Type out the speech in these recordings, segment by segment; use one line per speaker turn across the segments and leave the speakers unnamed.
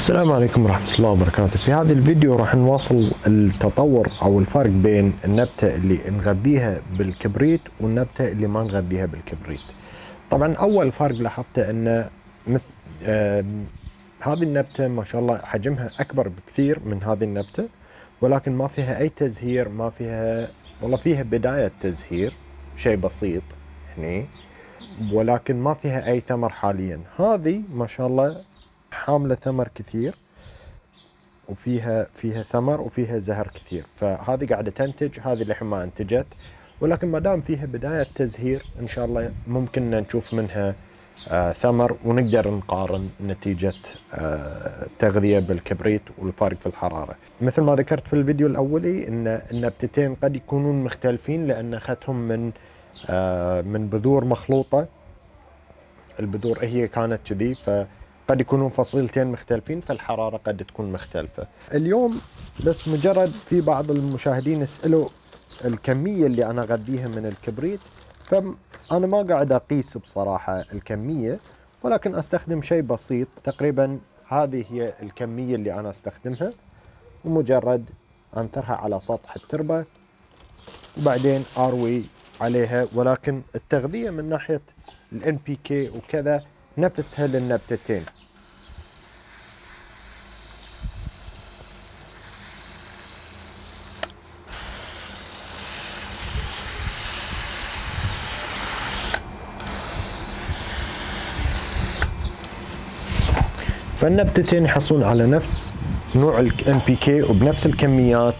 السلام عليكم ورحمة الله وبركاته. في هذا الفيديو راح نواصل التطور أو الفرق بين النبتة اللي نغذيها بالكبريت والنبتة اللي ما نغذيها بالكبريت. طبعا أول فرق لاحظته أن مثل آم، هذه النبتة ما شاء الله حجمها أكبر بكثير من هذه النبتة ولكن ما فيها أي تزهير ما فيها والله فيها بداية تزهير شيء بسيط هني ولكن ما فيها أي ثمر حاليا. هذه ما شاء الله حاملة ثمر كثير وفيها فيها ثمر وفيها زهر كثير. فهذه قاعدة تنتج هذه لحين ما انتجت. ولكن ما دام فيها بداية تزهير إن شاء الله ممكن نشوف منها آه ثمر ونقدر نقارن نتيجة آه تغذية بالكبريت والفارق في الحرارة. مثل ما ذكرت في الفيديو الأولي إن النبتتين قد يكونون مختلفين لأن أخذتهم من آه من بذور مخلوطة. البذور هي كانت كذي ف قد يكونون فصيلتين مختلفين فالحرارة قد تكون مختلفة. اليوم بس مجرد في بعض المشاهدين يسألوا الكمية اللي أنا أغذيها من الكبريت فأنا ما قاعد أقيس بصراحة الكمية ولكن أستخدم شيء بسيط. تقريبا هذه هي الكمية اللي أنا أستخدمها ومجرد أنثرها على سطح التربة وبعدين أروي عليها. ولكن التغذية من ناحية ال NPK وكذا نفسها للنبتتين. فالنبتتين يحصلون على نفس نوع ال NPK وبنفس الكميات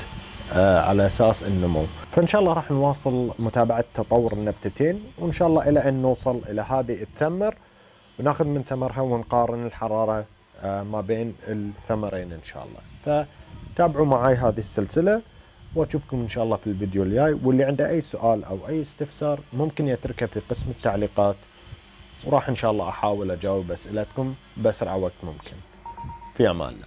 آه، على أساس النمو. فإن شاء الله راح نواصل متابعة تطور النبتتين وإن شاء الله إلى أن نوصل إلى هذه الثمر. وناخذ من ثمرها ونقارن الحرارة آه، ما بين الثمرين إن شاء الله. فتابعوا معي هذه السلسلة وأشوفكم إن شاء الله في الفيديو الجاي. واللي عنده أي سؤال أو أي استفسار ممكن يتركه في قسم التعليقات. وراح إن شاء الله أحاول أجاوب أسئلتكم بأسرع وقت ممكن. في أمان الله.